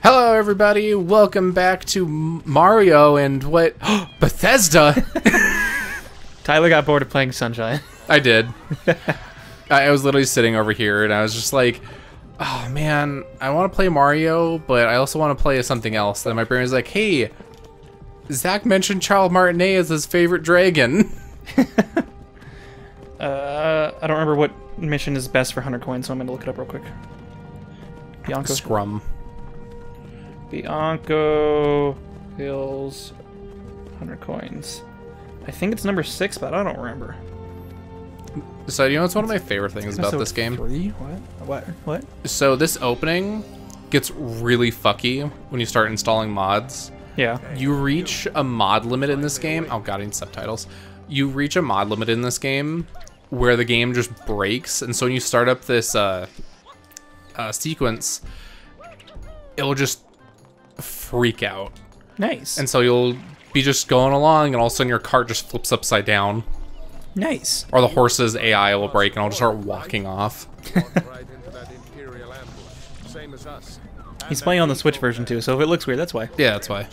Hello, everybody. Welcome back to Mario and what? Bethesda. Tyler got bored of playing Sunshine. I did. I was literally sitting over here and I was just like, oh man, I want to play Mario, but I also want to play something else. And my brain was like, hey, Zach mentioned Charles Martinet as his favorite dragon. Uh, I don't remember what mission is best for 100 coins, so I'm going to look it up real quick. Bianco, Skyrim. Bianco Hills 100 coins. I think it's number 6, but I don't remember. So, you know it's one of my favorite things about this game? Three? What? What? What? So, this opening gets really fucky when you start installing mods. Yeah. You reach a mod limit in this game. Oh god, I need subtitles. You reach a mod limit in this game where the game just breaks, and so when you start up this uh, uh, sequence, it'll just freak out, Nice. and so you'll be just going along, and all of a sudden your cart just flips upside down, nice. or the horse's AI will break, and I'll just start walking off. right into that Imperial ambush. Same as us. He's playing on the Switch version too, so if it looks weird, that's why. Yeah, that's why.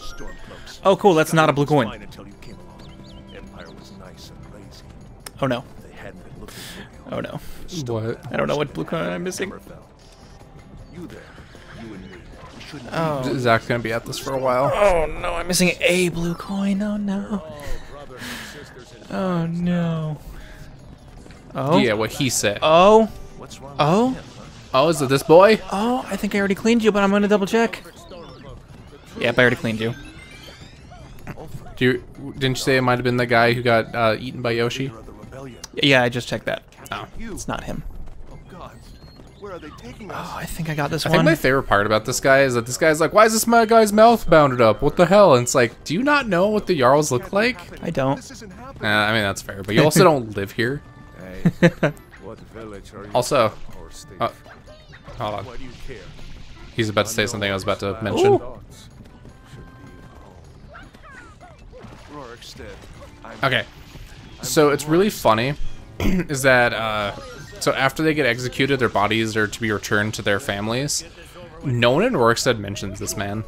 Oh, cool. That's not a blue coin. Fine until you came along. Empire was nice and lazy. Oh no. They hadn't been looking for you. Oh no. What? I don't know what blue coin I'm missing. Never fell. You there. You and me. We shouldn't Oh. Zach's gonna be at this for a while. Oh no, I'm missing a blue coin. Oh no. brothers and sisters in Oh no. Oh. Yeah, what he said. Oh. What's wrong Oh. Oh, is it this boy? Oh, I think I already cleaned you, but I'm gonna double check. Yep, I already cleaned you. Do you, didn't you say it might have been the guy who got uh, eaten by Yoshi? of the rebellion? Yeah, I just checked that. Oh. It's not him. Oh Where are they taking us? Oh, I think I got this I think my favorite part about this guy is that this guy's like, why is this my guy's mouth bounded up? What the hell? And it's like, do you not know what the Jarls look like? I don't. This. Uh, I mean, that's fair, but you also don't live here. Hey. what village are you? Also, uh, hold on. Why do you care? He's about to say something I was about to mention. Ooh. Thoughts should be home. Rorikstead, I'm- Okay, so it's really funny is that, uh, so after they get executed, their bodies are to be returned to their families. No one in Rorikstead mentions this man.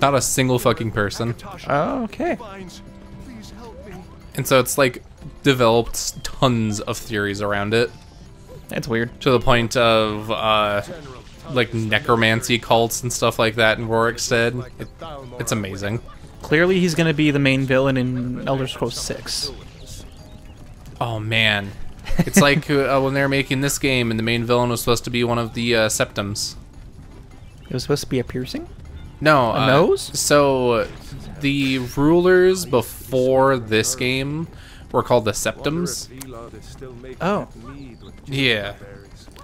Not a single fucking person. Oh, okay. Vines, please help me. And so it's like developed tons of theories around it. That's weird. to the point of uh, like necromancy cults and stuff like that in Rorikstead. It, it's amazing. Clearly, he's gonna be the main villain in Elder Scrolls 6. Oh man, it's like uh, when they were making this game and the main villain was supposed to be one of the uh, Septims. It was supposed to be a piercing. No, uh, nose? So the rulers before this game were called the Septims. Oh. Yeah,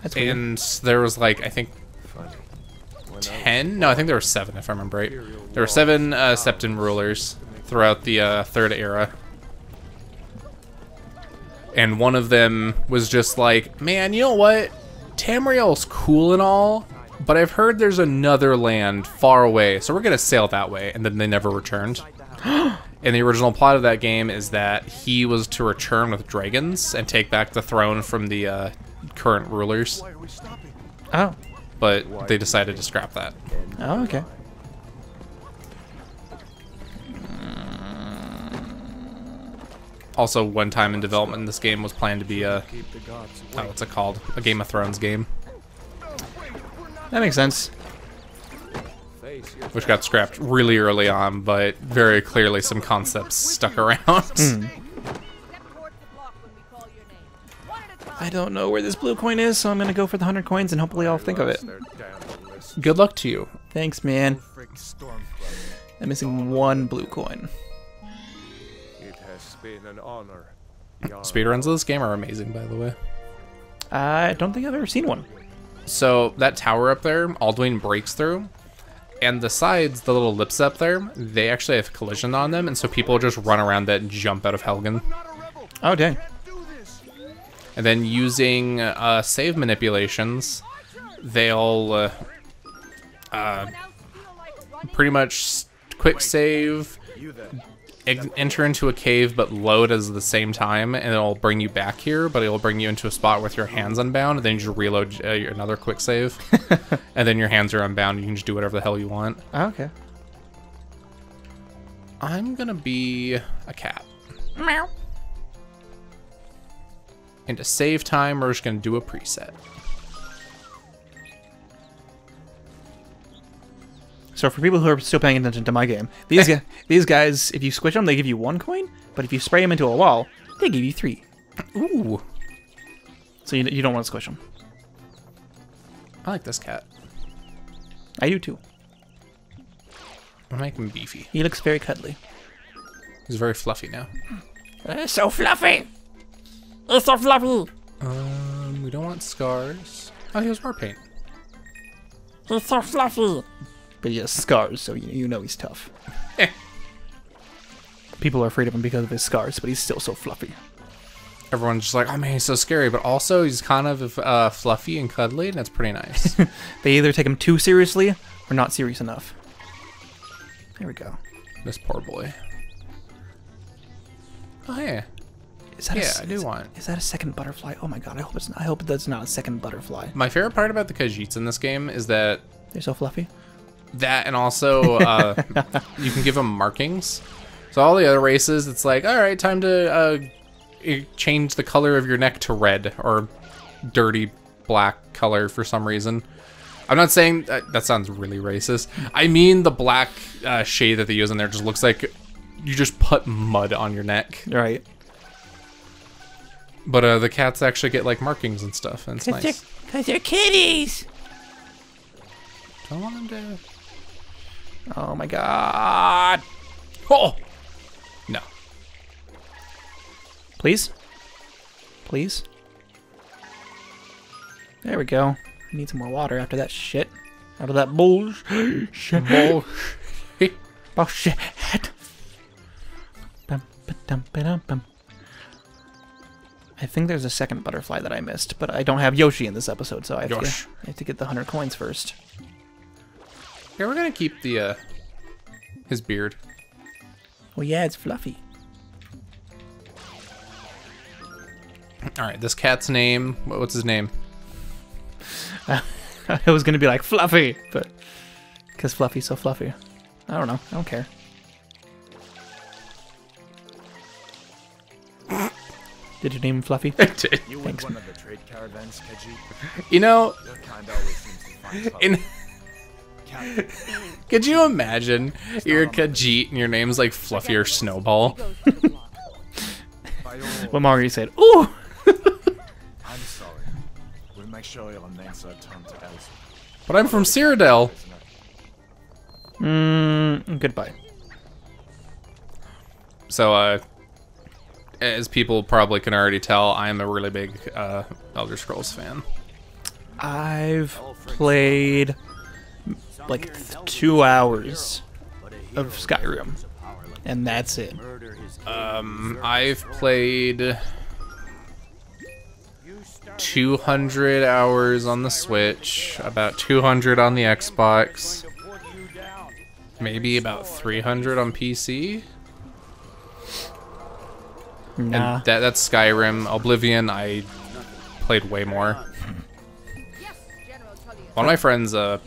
That's weird. and there was like I think ten. No, I think there were seven if I remember right. There were seven uh, Septim rulers throughout the uh, third era. And one of them was just like, man, you know what? Tamriel's cool and all, but I've heard there's another land far away, so we're gonna sail that way. And then they never returned. and the original plot of that game is that he was to return with dragons and take back the throne from the uh, current rulers, Why are we stopping? Oh. but they decided to scrap that. Oh, okay. Also, one time in development, this game was planned to be a Keep the gods oh, what's it called? A Game of Thrones game, That makes sense. which got scrapped really early on, but very clearly some concepts stuck around. Hmm. I don't know where this blue coin is, so I'm gonna go for the 100 coins and hopefully I'll think of it. They're down the list. Good luck to you. Thanks, man. I'm missing one blue coin. It has been an honor. Speedruns of this game are amazing, by the way. I don't think I've ever seen one. So that tower up there, Alduin breaks through, and the sides, the little lips up there, they actually have collision on them, and so people just run around that and jump out of Helgen. Oh, dang. And then using uh, save manipulations, they'll uh, uh, pretty much quick save, eg- enter into a cave but load at the same time, and it'll bring you back here, but it'll bring you into a spot with your hands unbound, and then you just reload uh, another quick save, and then your hands are unbound. You can just do whatever the hell you want. Oh, okay. I'm gonna be a cat. Meow. And to save time, we're just gonna do a preset. So for people who are still paying attention to my game, these guys, these guys, if you squish them, they give you one coin. But if you spray them into a wall, they give you three. Ooh, So you, you don't want to squish them. I like this cat. I do too. I'll make him beefy. He looks very cuddly. He's very fluffy now. It's so fluffy. It's so fluffy. Um, we don't want scars. Oh, here's more paint. He's so fluffy. But he has scars, so you, you know he's tough. Eh. People are afraid of him because of his scars, but he's still so fluffy. Everyone's just like, oh man, he's so scary, but also he's kind of uh, fluffy and cuddly, and that's pretty nice. They either take him too seriously or not serious enough. There we go. this poor boy. Oh yeah, Is that a yeah, s- I do is, want. Is that a second butterfly? Oh my god! I hope it's. Not, I hope that's not a second butterfly. My favorite part about the Khajiits in this game is that They're so fluffy. That, and also uh, you can give them markings. So all the other races, it's like, all right, time to uh, change the color of your neck to red or dirty black color for some reason. I'm not saying that, that sounds really racist. I mean the black uh, shade that they use in there just looks like you just put mud on your neck. Right. But uh, the cats actually get like markings and stuff, and it's Cause nice. they're, cause they're kitties. Don't want them to. Oh my god! Oh no. Please? Please? There we go. I need some more water after that shit. Out of that bullshit. Oh. Bullshit. Bum, ba-dum, ba-dum, bum. I think there's a second butterfly that I missed, but I don't have Yoshi in this episode, so I have, to, I have to get the 100 coins first. Yeah, we're gonna keep the uh, his beard. Oh yeah, it's fluffy. All right, this cat's name. What's his name? It was gonna be like Fluffy, but because Fluffy's so fluffy. I don't know. I don't care. Did you name him Fluffy? You Thanks. one of the trade caravans, Khajiit? you know, kind always seems to find in Captain, could you imagine you're Khajiit and your name's like Fluffier Snowball? by your What Mario said. Ooh. I'm sorry. We'll make sure your remains are turned to Elsweyr. But I'm from Cyrodiil. Mm, goodbye. So, uh, as people probably can already tell, I'm a really big uh, Elder Scrolls fan. I've played like two hours of Skyrim, and that's it. Um, I've played 200 hours on the Switch, about 200 on the Xbox, maybe about 300 on PC. Nah. And that that's Skyrim. Oblivion, I played way more. One of my friends uh,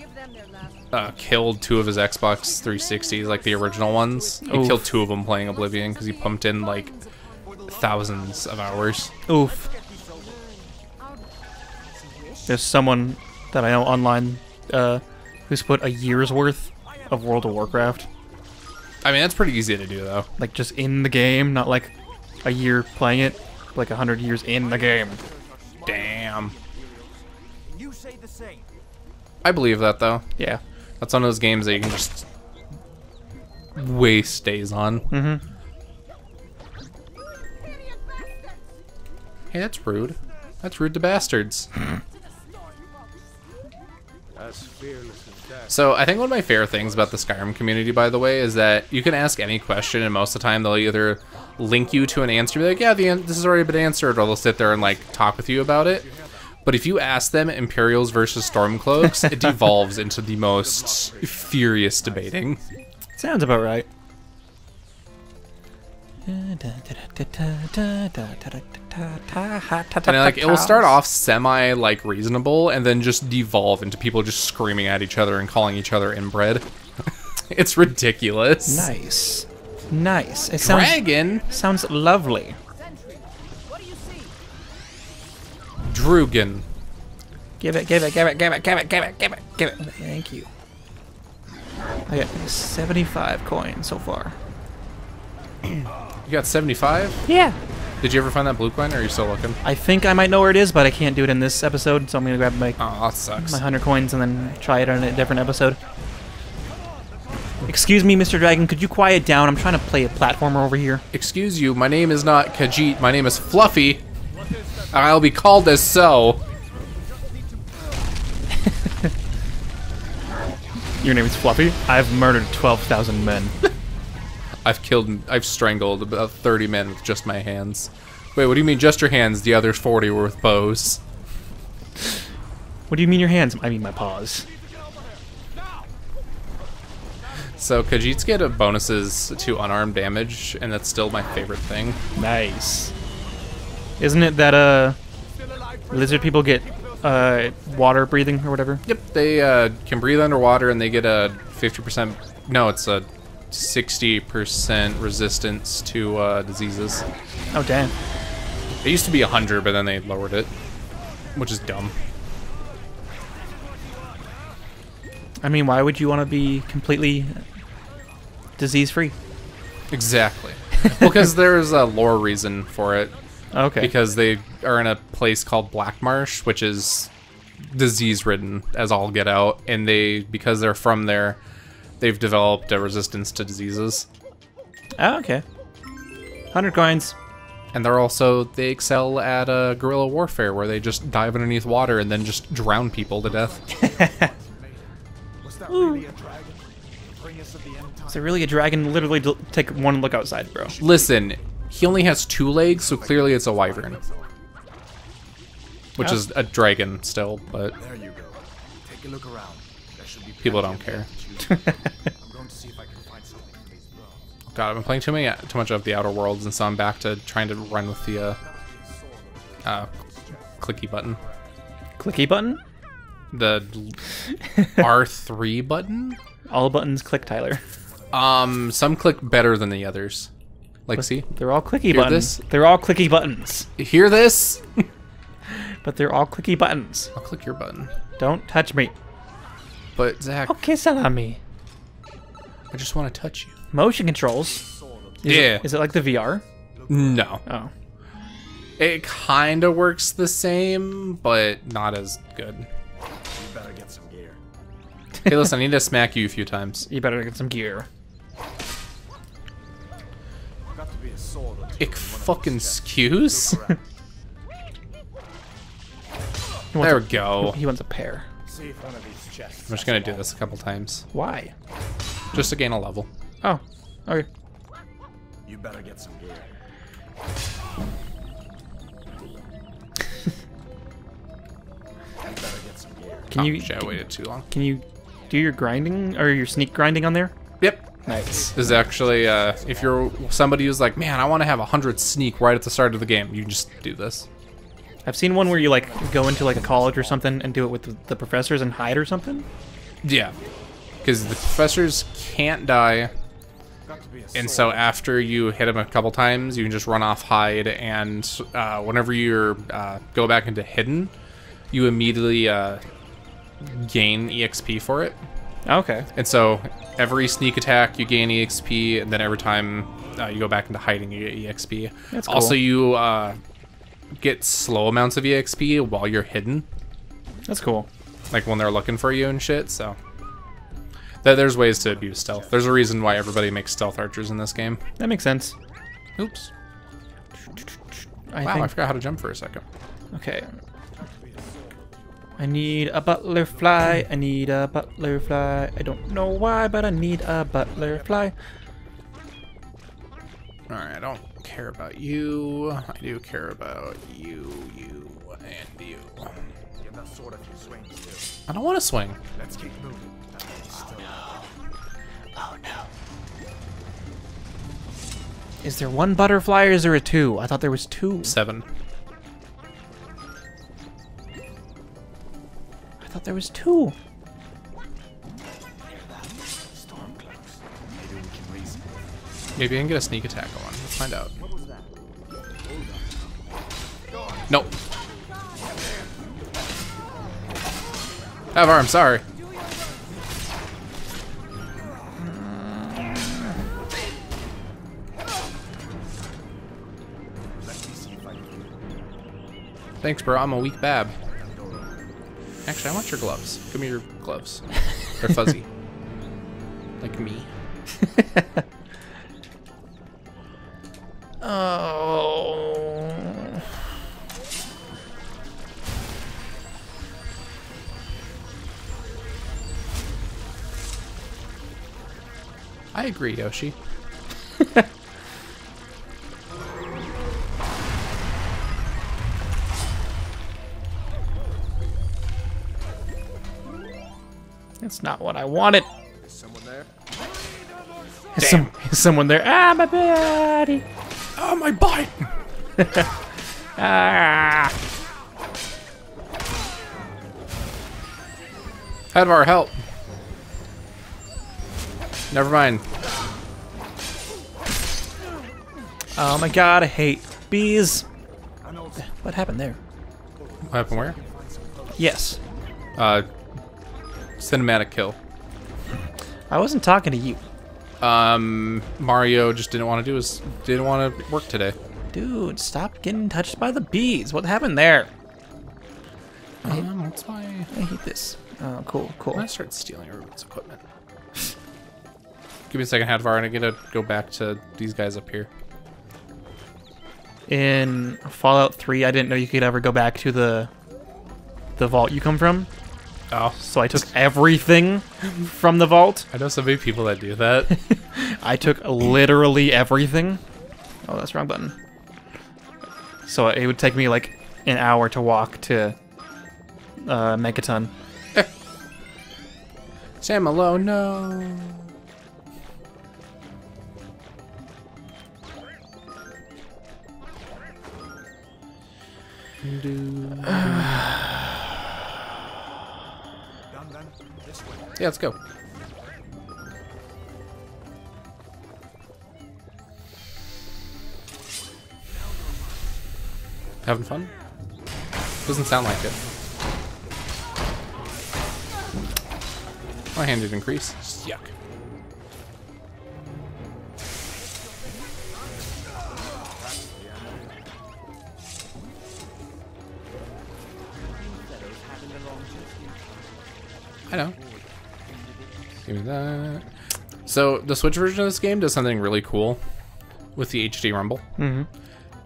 uh, killed two of his Xbox 360s, like the original ones. He Oof. killed two of them playing Oblivion because he pumped in like thousands of hours. Oof. There's someone that I know online uh, who's put a year's worth of World of Warcraft, I mean, that's pretty easy to do though. like just in the game, not like a year playing it, like a hundred years in the game. Damn. You say the same. I believe that though. Yeah. That's one of those games that you can just waste days on. Mm-hmm. Hey, that's rude. That's rude to bastards. As fearless as death. So I think one of my favorite things about the Skyrim community, by the way, is that you can ask any question, and most of the time they'll either link you to an answer, be like, "Yeah, the an- this has already been answered," or they'll sit there and like talk with you about it. But if you ask them Imperials versus Stormcloaks, it devolves into the most furious debating. Sounds about right. And like it will start off semi like reasonable and then just devolve into people just screaming at each other and calling each other inbred. it's ridiculous. Nice. Nice. It sounds, Dragon sounds lovely. Drugan. Give it, give it, give it, give it, give it, give it, give it, give it. Thank you. I got 75 coins so far. You got 75? Yeah. Did you ever find that blue coin or are you still looking? I think I might know where it is, but I can't do it in this episode, so I'm gonna grab my Oh, that sucks. my 100 coins and then try it on a different episode. Excuse me, Mr. Dragon, could you quiet down? I'm trying to play a platformer over here. Excuse you, my name is not Khajiit, my name is Fluffy. I'll be called as so. Your name is Fluffy? I've murdered 12,000 men. I've killed, I've strangled about 30 men with just my hands. Wait, what do you mean just your hands? The other 40 were with bows. what do you mean your hands? I mean my paws. So Khajiits get a bonuses to unarmed damage, and that's still my favorite thing. Nice. Isn't it that, uh, lizard people get, uh, water breathing or whatever? Yep, they uh, can breathe underwater, and they get a 50%. No, it's a 60% resistance to uh, diseases. Oh, damn. It used to be 100, but then they lowered it, which is dumb. I mean, why would you want to be completely disease-free? Exactly. well, because there's a lore reason for it. Okay. Because they are in a place called Black Marsh, which is disease-ridden as all get out, and they because they're from there, they've developed a resistance to diseases. oh, okay. 100 coins. And they're also they excel at uh, guerrilla warfare, where they just dive underneath water and then just drown people to death. Was that really a dragon? Bring us at the end time. Is there really a dragon? Literally, take one look outside, bro. Listen, he only has two legs, so clearly it's a wyvern, which is a dragon still, but There you go. Take a look around. There should be People don't care. them to choose from. I'm going to see if I can find something for these bones. God, I've been playing too many, too much of the Outer Worlds, and so I'm back to trying to run with the uh, uh, clicky button, Clicky button. the R3 button. All buttons click, Tyler. Um, some click better than the others. Like, see, They're all clicky Hear buttons. this? They're all clicky buttons. hear this? But they're all clicky buttons. I'll click your button. Don't touch me. But Zach, Okay, salami. I just want to touch you. Motion controls. Is Yeah. It, is it like the VR? No, Oh. it kind of works the same, but not as good. You better get some gear. Hey, listen, I need to smack you a few times. You better get some gear. Ick fucking skews. He wants There a- we go. He wants a pair. See if one of these chests. I'm just gonna do this a couple times, Why? just to gain a level. Oh. Okay. You better get some gear. you better get some gear. Can oh, you shit, I waited too long. can you do your grinding or your sneak grinding on there? Yep. Nice. This is actually, uh, if you're somebody who's like, man, I want to have a hundred sneak right at the start of the game, you can just do this. I've seen one where you like go into like a college or something and do it with the, the professors and hide or something. Yeah. Because the professors can't die, Got to be a and so after you hit them a couple times, you can just run off hide, and uh, whenever you uh, go back into hidden, you immediately uh, gain EXP for it. Okay. And so every sneak attack you gain EXP, and then every time uh, you go back into hiding you get EXP. That's cool. Also, you uh, get slow amounts of EXP while you're hidden, That's cool. like when they're looking for you and shit. So Th- there's ways to abuse stealth. There's a reason why everybody makes stealth archers in this game. That makes sense. Oops. I Wow, I forgot how to jump for a second. Okay. I need a butler fly. I need a butler fly. I don't know why, but I need a butler fly. Alright, I don't care about you. I do care about you, you, and you. Give that sword a few swings, too. I don't want to swing. Let's keep moving. Still. Is there one butterfly or is there a two? I thought there was two. Seven. Thought there was two. Maybe we can reason. Maybe I can get a sneak attack on. Let's find out. Nope. Hadvar, I'm sorry. Let me see if I can. Thanks, bro. I'm a weak bab. Actually, I want your gloves. Give me your gloves. They're fuzzy. like me. Oh. I agree, Yoshi. That's not what I wanted. Is someone there? Is, some, is someone there? Ah, my body. Oh, my bite! Ah. Hadvar, help! Never mind. Oh my god, I hate bees. What happened there? What happened where? Yes. Uh, cinematic kill. I wasn't talking to you. Um, Mario just didn't want to do his, didn't want to work today. Dude, stop getting touched by the bees. What happened there? Um, what's my... I hate this. Oh, cool, I'm cool. gonna start stealing everyone's equipment. Give me a second, Hadvar, and I gotta go back to these guys up here. In Fallout 3, I didn't know you could ever go back to the the vault you come from. Oh, So I took everything from the vault. I know so many people that do that. I took literally everything. Oh, that's the wrong button. So it would take me like an hour to walk to uh, Megaton. Sam Malone, no. Done Yeah, let's go. Having fun? Doesn't sound like it. My hand did increase. Yuck. I know. Give me that. So the Switch version of this game does something really cool with the HD Rumble, Mm-hmm.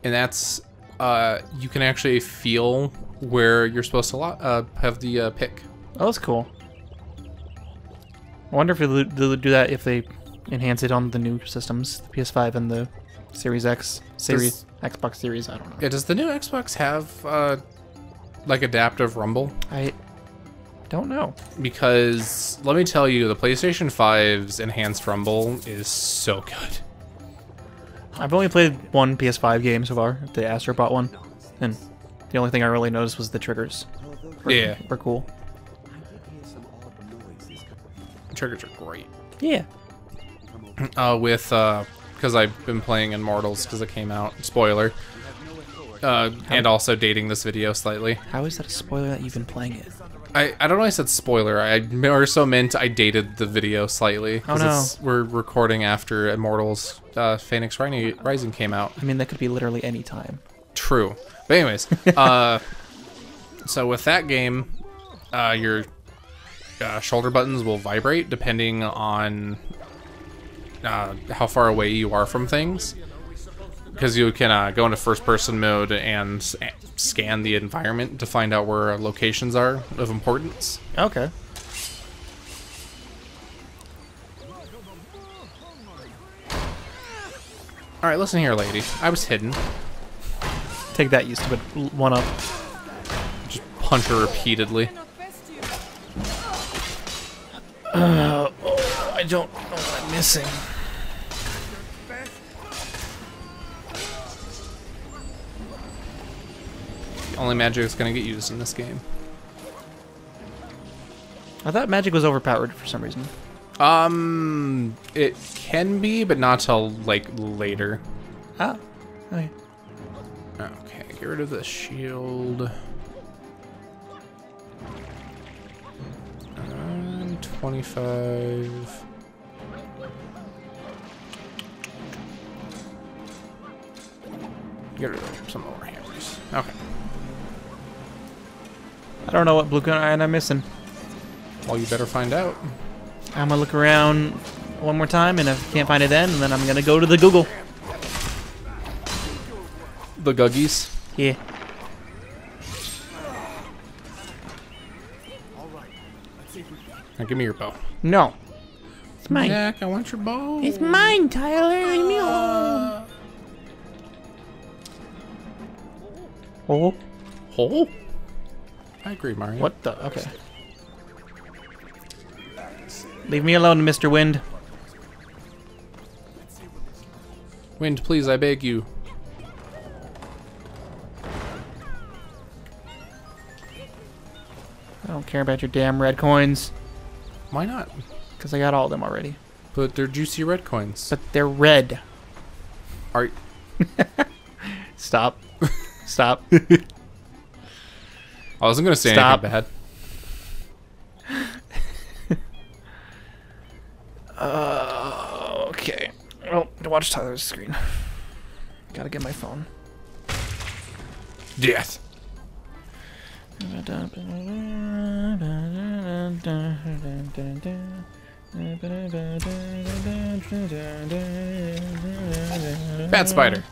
and that's uh, you can actually feel where you're supposed to lo- uh, have the uh, pick. Oh, that's cool. I wonder if they'll do that if they enhance it on the new systems, the PS5 and the Series X, Series Xbox Series. I don't know. Yeah, does the new Xbox have uh, like adaptive Rumble? I don't know. Because let me tell you, the PlayStation 5's enhanced Rumble is so good. I've only played one PS5 game so far, the Astrobot one, and the only thing I really noticed was the triggers. Were, Yeah. were cool. Triggers are great. Yeah. uh, with uh, because I've been playing Immortals because it came out. Spoiler. Uh, and also dating this video slightly. How is that a spoiler that you've been playing it? I, I don't know. I said spoiler. I more so meant I dated the video slightly. 'cause Oh, no. We're recording after Immortals uh, Phoenix Rising came out. I mean, that could be literally any time. True. But anyways, uh, so with that game, uh, your uh, shoulder buttons will vibrate depending on uh, how far away you are from things. Because you can uh, go into first-person mode and eh, scan the environment to find out where uh, locations are of importance. Okay. All right, listen here, lady. I was hidden. Take that, you stupid one up. Just punch her repeatedly. Uh, oh, I don't know what I'm missing. Only magic is gonna get used in this game. I thought magic was overpowered for some reason. Um, it can be, but not till like later. Ah. Okay. Okay, get rid of the shield. And 25. Get rid of some more hammers. Okay. I don't know what blue iron I'm missing. Well, you better find out. I'm gonna look around one more time, and if I can't find it then, then I'm gonna go to the Google. The Guggies. Yeah. Now give me your bow. No. It's mine. Jack, I want your bow. It's mine, Tyler. Leave me alone. Oh. Hole? I agree, Mario. What the? Okay. Leave me alone, Mr. Wind. Wind, please, I beg you. I don't care about your damn red coins, Why not? because I got all of them already. But they're juicy red coins. But they're red. Are Stop. Stop. I wasn't gonna say Stop. anything bad. Uh, okay. Well, to watch Tyler's screen. Gotta get my phone. Death. Bad spider.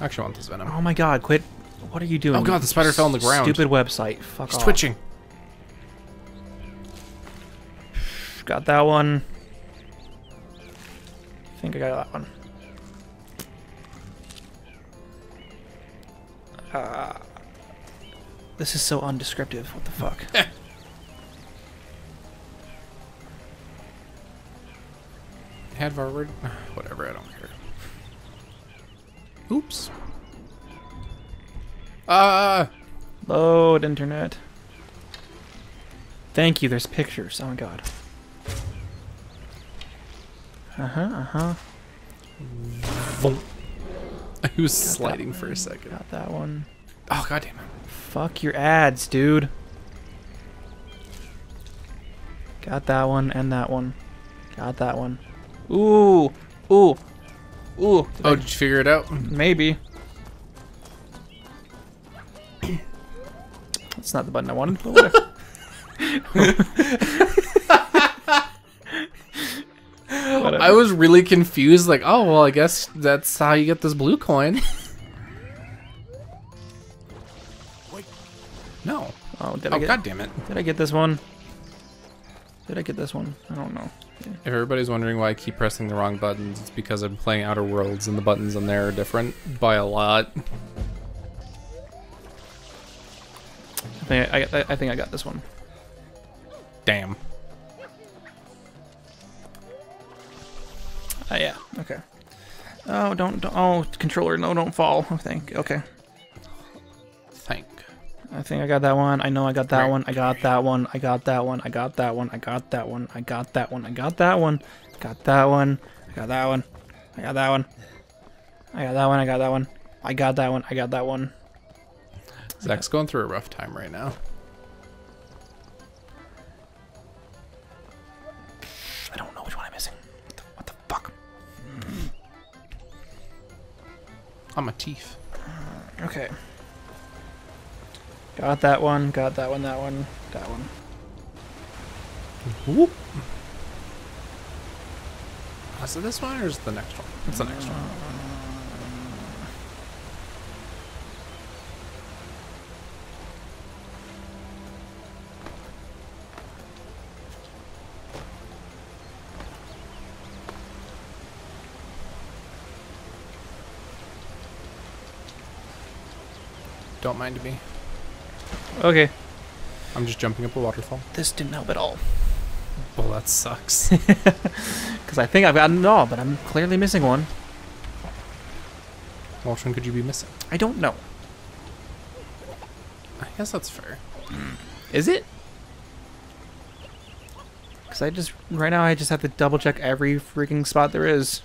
I actually want this venom. Oh my god, quit. What are you doing? Oh god, the spider fell on the ground. Stupid website. Fuck He's off. twitching. Got that one. I think I got that one. Uh, this is so undescriptive. What the fuck? Had forward. Whatever, I don't care. Oops. Uh, Load internet. Thank you. There's pictures. Oh my god. Uh huh. Uh huh. he was sliding for a second. Got that one. Oh god damn it. Fuck your ads, dude. Got that one and that one. Got that one. Ooh. Ooh. Ooh. Did Oh, I- did you figure it out? maybe. That's not the button I wanted, but whatever. Whatever. I was really confused. Like, oh well, I guess that's how you get this blue coin. no. Oh, oh, did I Oh get? god damn it! Did I get this one? Did I get this one? I don't know. If everybody's wondering why I keep pressing the wrong buttons, it's because I'm playing Outer Worlds and the buttons on there are different by a lot. I think I, I, I think I got this one. Damn. Uh, yeah. Okay. Oh, don't, don't. Oh, controller. No, don't fall. I think. Okay. I think I got that one. I know I got that one. I got that one. I got that one. I got that one. I got that one. I got that one. I got that one. Got that one. I got that one. I got that one. I got that one. I got that one. I got that one. I got that one. Zach's going through a rough time right now. I don't know which one I'm missing. What the, what the fuck? On my teeth. Okay. Got that one. Got that one. That one. That one. Whoop. Uh, is it this one or is it the next one? It's the next one. Don't mind me. Okay. I'm just jumping up a waterfall. This didn't help at all. Well, that sucks. Because I think I've gotten it all, but I'm clearly missing one. Which one could you be missing? I don't know. I guess that's fair. Is it? Because I just, right now, I just have to double check every freaking spot there is.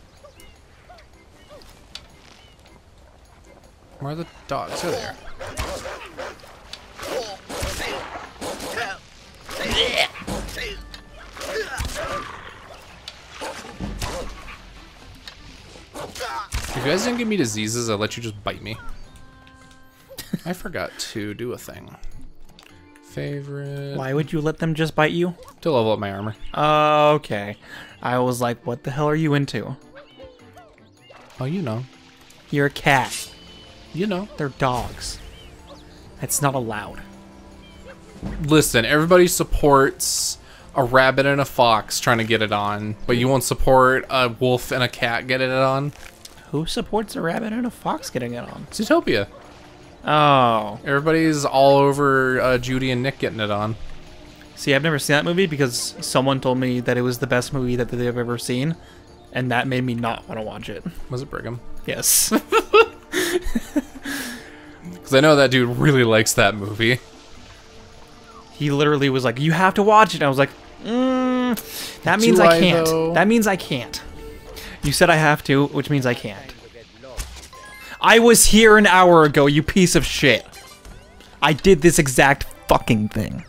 Where are the dogs? They're there. If you guys didn't give me diseases, I'd let you just bite me. I forgot to do a thing. Favorite. Why would you let them just bite you? To level up my armor. Uh, okay. I was like, what the hell are you into? Oh, you know. You're a cat. You know. They're dogs. That's not allowed. Listen, everybody supports a rabbit and a fox trying to get it on, but you won't support a wolf and a cat getting it on. Who supports a rabbit and a fox getting it on? Zootopia. Oh. Everybody's all over uh, Judy and Nick getting it on. See, I've never seen that movie because someone told me that it was the best movie that they've ever seen, and that made me not want to watch it. Was it Brigham? Yes. Because I know that dude really likes that movie. he literally was like, "You have to watch it." And I was like, mm, "That means Do I I, can't. though? That means I can't." You said I have to, which means I can't. I was here an hour ago, you piece of shit. I did this exact fucking thing.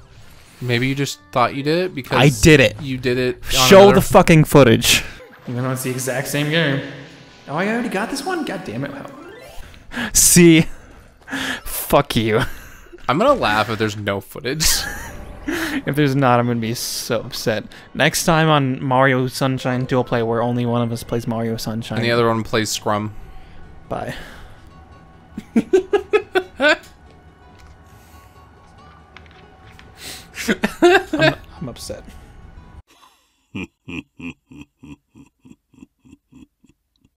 Maybe you just thought you did it because I did it. You did it. Show another- the fucking footage. Even though it's the exact same game. Oh, I already got this one? God damn it. See? Fuck you. I'm gonna laugh if there's no footage. If there's not, I'm gonna be so upset. Next time on Mario Sunshine dual play, where only one of us plays Mario Sunshine. and the other one plays Skyrim. Bye. I'm, I'm upset.